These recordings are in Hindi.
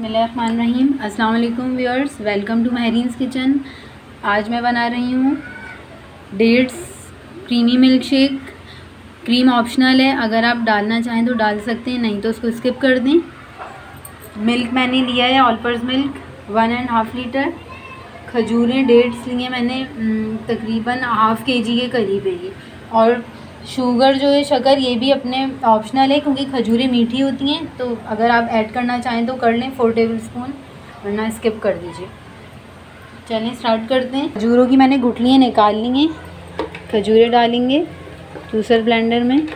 बसमीम वालेकुम viewers, welcome to Mehreen's kitchen. आज मैं बना रही हूँ dates creamy milk shake cream optional है, अगर आप डालना चाहें तो डाल सकते हैं, नहीं तो उसको स्किप कर दें। मिल्क मैंने लिया है Olpers milk one and half litre खजूरें dates लिए मैंने तकरीबन हाफ़ के जी के करीब है ये। और शुगर जो है शक्कर ये भी अपने ऑप्शनल है क्योंकि खजूरें मीठी होती हैं तो अगर आप ऐड करना चाहें तो कर लें फोर टेबल स्पून वरना स्किप कर दीजिए। चलें स्टार्ट करते हैं। खजूरों की मैंने गुटलियाँ निकाल ली हैं, खजूरें डालेंगे जूसर ब्लेंडर में।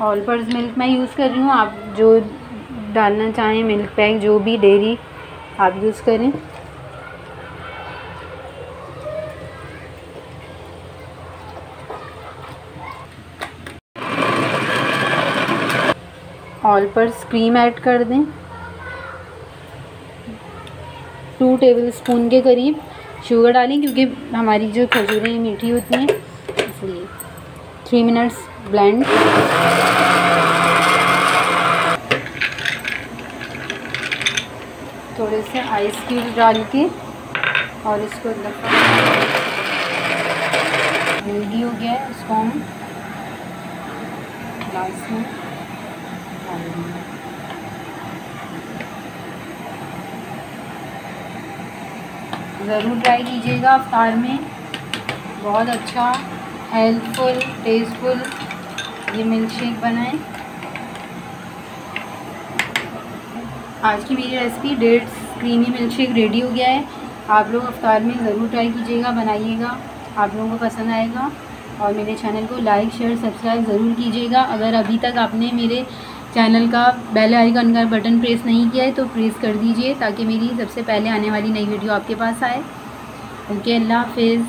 ऑल पर्स मिल्क मैं यूज़ कर रही हूँ, आप जो डालना चाहें मिल्क पैक जो भी डेयरी आप यूज़ करें। ऑल पर क्रीम ऐड कर दें। टू टेबल स्पून के करीब शुगर डालें, क्योंकि हमारी जो खजूरें मीठी होती हैं, इसलिए थ्री मिनट्स ब्लेंड थोड़े से आइस क्यूब डाल के और इसको रेडी हो गया इसको हम में ज़रूर ट्राई कीजिएगा अफ्तार में। बहुत अच्छा हेल्थफुल टेस्टफुल ये मिल्क शेक बनाएँ। आज की मेरी recipe dates creamy milk shake ready हो गया है। आप लोग अफ्तार में ज़रूर ट्राई कीजिएगा, बनाइएगा। आप लोगों को पसंद आएगा। और मेरे चैनल को लाइक शेयर सब्सक्राइब ज़रूर कीजिएगा। अगर अभी तक आपने मेरे चैनल का बेल आइकन का बटन प्रेस नहीं किया है तो प्रेस कर दीजिए ताकि मेरी सबसे पहले आने वाली नई वीडियो आपके पास आए। ओके, अल्लाह हाफिज़।